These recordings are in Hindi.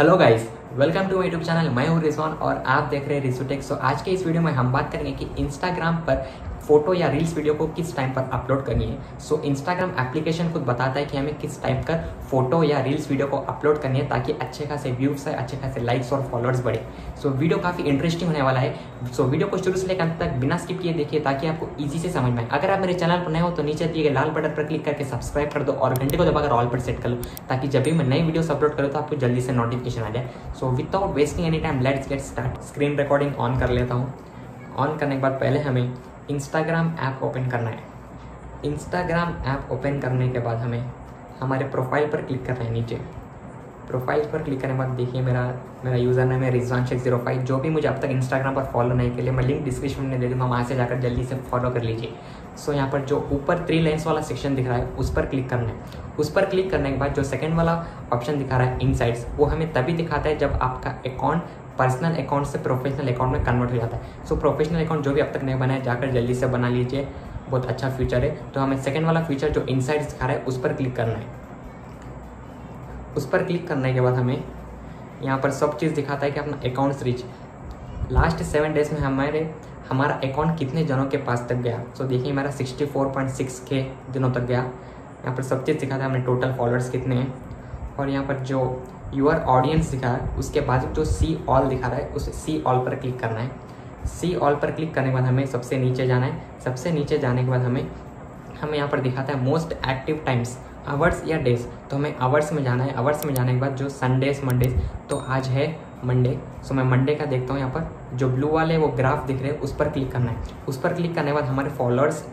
Hello guys welcome to my YouTube channel मैं हूँ रिजवान और आप देख रहे हैं रिसोटेक सो आज के इस वीडियो में हम बात करेंगे कि इंस्टाग्राम पर फ़ोटो या रील्स वीडियो को किस टाइम पर अपलोड करनी है? सो इंस्टाग्राम एप्लीकेशन खुद बताता है कि हमें किस टाइम पर फ़ोटो या रील्स वीडियो को अपलोड करनी है ताकि अच्छे खासे व्यूज़ है अच्छे खासे लाइक्स और फॉलोअर्स बढ़े। सो so, वीडियो काफ़ी इंटरेस्टिंग होने वाला है। सो so, वीडियो को शुरू से लेकर अंत तक बिना स्किप किए देखिए ताकि आपको ईजी से समझ में आए। अगर आप मेरे चैनल पर नए हो तो नीचे दिए गए लाल बटन पर क्लिक करके सब्सक्राइब कर दो और घंटे को दबाकर ऑल पर सेट कर लो ताकि जब भी मैं नई वीडियो अपलोड करूँ तो आपको जल्दी से नोटिफिकेशन आ जाए। So without wasting any time let's get start screen recording on कर लेता हूँ। ऑन करने के बाद पहले हमें इंस्टाग्राम ऐप ओपन करना है। इंस्टाग्राम ऐप ओपन करने के बाद हमें हमारे प्रोफ़ाइल पर क्लिक करना है नीचे। प्रोफ़ाइल पर क्लिक करने के बाद देखिए मेरा मेरा यूज़र नेम है रिजवान शेख ज़ीरो फाइव जो भी मुझे अब तक इंस्टाग्राम पर फॉलो नहीं के लिए मैं लिंक डिस्क्रिप्शन में दे दूँगा, वहाँ से जाकर जल्दी से फॉलो कर लीजिए। सो यहाँ पर जो ऊपर थ्री लाइन्स वाला सेक्शन दिख रहा है, उस पर क्लिक करना है। उस पर क्लिक करने के बाद जो सेकंड वाला ऑप्शन दिखा रहा है इनसाइड्स वो हमें तभी दिखाता है जब आपका अकाउंट पर्सनल अकाउंट से प्रोफेशनल अकाउंट में कन्वर्ट हो जाता है। सो प्रोफेशनल अकाउंट जो भी अब तक नहीं बनाया जाकर जल्दी से बना लीजिए। बहुत अच्छा फीचर है। तो हमें सेकेंड वाला फीचर जो इनसाइड दिखा रहा है उस पर क्लिक करना है। उस पर क्लिक करने के बाद हमें यहाँ पर सब चीज़ दिखाता है कि अपना accounts reach last seven days में हमारे हमारा अकाउंट कितने जनों के पास तक गया? सो so, देखिए मेरा सिक्सटी फोर पॉइंट सिक्स के दिनों तक गया। यहाँ पर सब चीज़ दिखाता है हमने टोटल फॉलोअर्स कितने हैं। और यहाँ पर जो यूर ऑडियंस दिखा है, उसके बाद जो सी ऑल दिखा रहा है, उस सी ऑल पर क्लिक करना है। सी ऑल पर क्लिक करने के बाद हमें सबसे नीचे जाना है। सबसे नीचे जाने के बाद हमें हमें यहाँ पर दिखाता है मोस्ट एक्टिव टाइम्स आवर्स या डेज़ तो हमें आवर्स में जाना है। आवर्स में जाने के बाद जो संडेज मंडेज तो आज है मंडे सो मैं मंडे का देखता हूँ यहाँ पर। जो ब्लू वाले वो ग्राफ दिख रहे हैं, उस पर क्लिक करना है। उस पर क्लिक करने के बाद हमारे फॉलोअर्स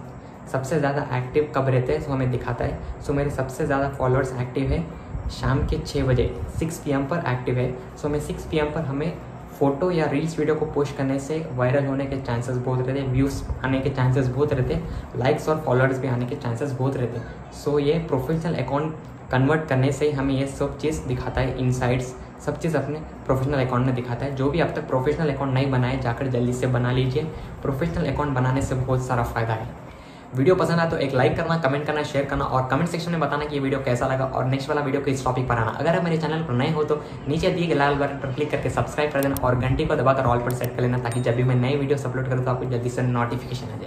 सबसे ज़्यादा एक्टिव कब रहते हैं सो हमें दिखाता है। सो मेरे सबसे ज़्यादा फॉलोअर्स एक्टिव है शाम के छः बजे सिक्स पी पर एक्टिव है। सो हमें सिक्स पी पर हमें फ़ोटो या रील्स वीडियो को पोस्ट करने से वायरल होने के चांसेस बहुत रहते हैं व्यूज़ आने के चांसेस बहुत रहते हैं लाइक्स और फॉलोअर्स भी आने के चांसेस बहुत रहते। हैं सो ये प्रोफेशनल अकाउंट कन्वर्ट करने से ही हमें ये सब चीज़ दिखाता है इनसाइड्स सब चीज़ अपने प्रोफेशनल अकाउंट में दिखाता है। जो भी अब तक प्रोफेशनल अकाउंट नहीं बनाए, जाकर जल्दी से बना लीजिए। प्रोफेशनल अकाउंट बनाने से बहुत सारा फ़ायदा है। वीडियो पसंद आए तो एक लाइक करना, कमेंट करना शेयर करना और कमेंट सेक्शन में बताना कि ये वीडियो कैसा लगा और नेक्स्ट वाला वीडियो किस टॉपिक पर आना। अगर आप मेरे चैनल पर नए हो तो नीचे दिए गए लाल बटन पर क्लिक करके सब्सक्राइब कर देना और घंटी को दबाकर ऑल पर सेट कर लेना ताकि जब भी मैं नई वीडियो अपलोड करूँ तो आपको जल्दी से नोटिफिकेशन आ जाए।